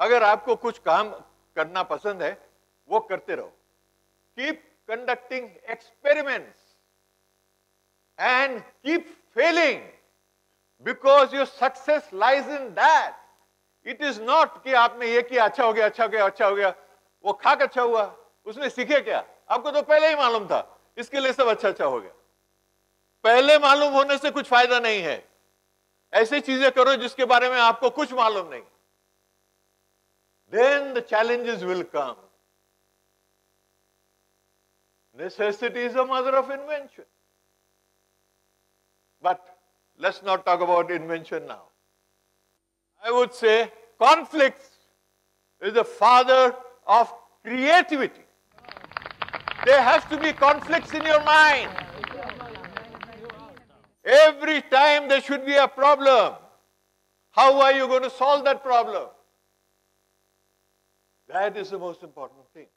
अगर आपको कुछ काम करना पसंद है, वो करते रहो। Keep conducting experiments and keep failing because your success lies in that it is not कि आपने ये किया अच्छा हो गया अच्छा हो गया अच्छा हो गया, वो खाक अच्छा हुआ, उसने सीखे क्या? आपको तो पहले ही मालूम था, इसके लिए सब अच्छा अच्छा हो गया। पहले मालूम होने से कुछ फ़ायदा नहीं है। ऐसी चीज़ें करो जिसके बारे में आपको कुछ मालूम नहीं। Then the challenges will come. Necessity is the mother of invention. But let's not talk about invention now. I would say conflicts is the father of creativity. There has to be conflicts in your mind. Every time there should be a problem. How are you going to solve that problem? That is the most important thing.